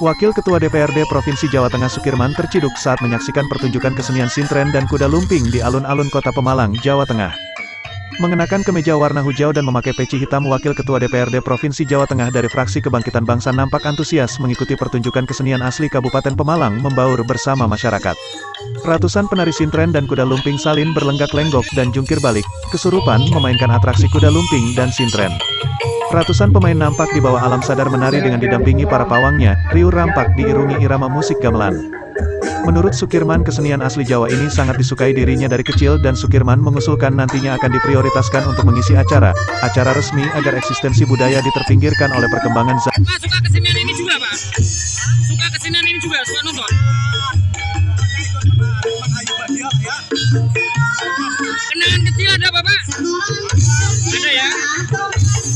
Wakil Ketua DPRD Provinsi Jawa Tengah Sukirman terciduk saat menyaksikan pertunjukan kesenian sintren dan kuda lumping di alun-alun kota Pemalang, Jawa Tengah. Mengenakan kemeja warna hijau dan memakai peci hitam Wakil Ketua DPRD Provinsi Jawa Tengah dari fraksi Kebangkitan Bangsa nampak antusias mengikuti pertunjukan kesenian asli Kabupaten Pemalang membaur bersama masyarakat. Ratusan penari sintren dan kuda lumping salin berlenggak-lenggok dan jungkir balik, kesurupan memainkan atraksi kuda lumping dan sintren. Ratusan pemain nampak di bawah alam sadar menari dengan didampingi para pawangnya, riuh rampak diirungi irama musik gamelan. Menurut Sukirman kesenian asli Jawa ini sangat disukai dirinya dari kecil dan Sukirman mengusulkan nantinya akan diprioritaskan untuk mengisi acara, acara resmi agar eksistensi budaya diterpinggirkan oleh perkembangan zaman. Suka kesenian ini juga Pak? Suka kesenian ini juga, suka nonton? Kenangan kecil ada Bapak? Ada ya?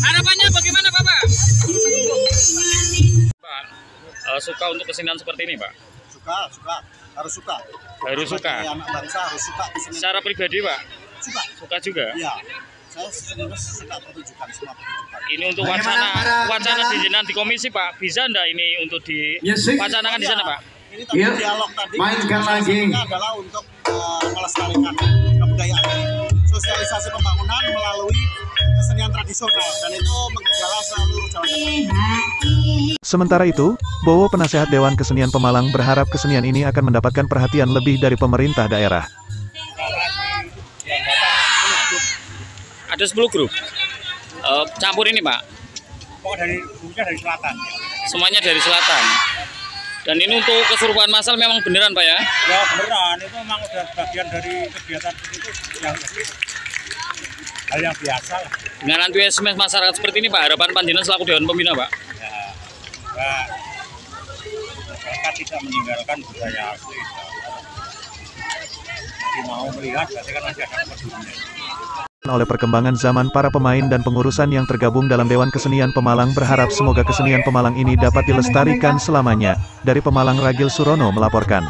Harapannya bagaimana Bapak? Pak, eh, suka untuk kesenian seperti ini Pak? suka suka harus suka Harus suka? Sebagai anak bangsa harus suka kesenian Secara pribadi Pak, suka suka juga? iya saya suka pertunjukan semua pertunjukan Ini untuk wacana, wacana di jenengan di komisi Pak, bisa ndak ini untuk Music. diwacanakan di sana Pak? ini tadi Iya. dialog tadi Mainkan lagi. adalah untuk eh, melestarikan kebudayaan ini sosialisasi pembangunan melalui tradisional dan itu seluruh Jawa Tengah Sementara itu, Bowo penasehat Dewan Kesenian Pemalang berharap kesenian ini akan mendapatkan perhatian lebih dari pemerintah daerah. Ada 10 grup. Eh, campur ini Pak, pokok dari dari selatan semuanya dari selatan. Dan ini untuk kesurupan massal memang beneran Pak ya? ya beneran itu memang udah bagian dari kegiatan itu yang hal yang biasa lah Dengan antusiasme masyarakat seperti ini Pak, harapan panjenengan selaku Dewan Pembina Pak. ya Pak, masyarakat tidak meninggalkan budaya asli jadi mau melihat berarti kan masih ada kepedulian Oleh perkembangan zaman para pemain dan pengurusan yang tergabung dalam Dewan Kesenian Pemalang berharap semoga kesenian Pemalang ini dapat dilestarikan selamanya. Dari Pemalang Ragil Surono melaporkan.